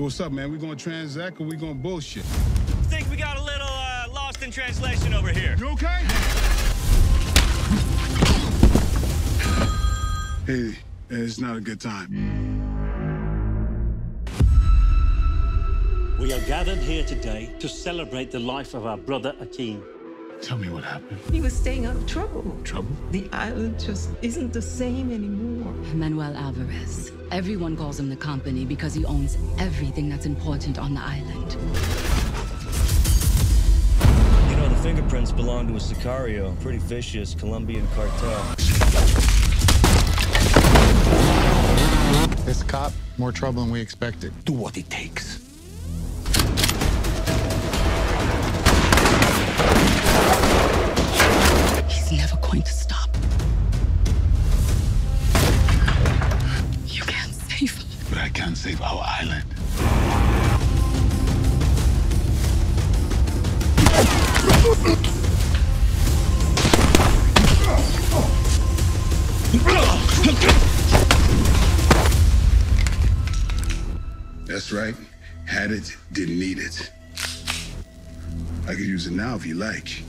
So what's up, man? We gonna transact or we gonna bullshit? Think we got a little uh, lost in translation over here. You okay? Hey, it's not a good time. We are gathered here today to celebrate the life of our brother Akeem. Tell me what happened. He was staying out of trouble. Trouble? The island just isn't the same anymore. Manuel Alvarez. Everyone calls him the company because he owns everything that's important on the island. You know, the fingerprints belong to a Sicario, pretty vicious Colombian cartel. This cop, more trouble than we expected. Do what it takes. Going to stop. You can't save him. But I can't save our island. That's right. Had it, didn't need it. I could use it now if you like.